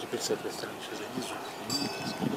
de gracias por estar en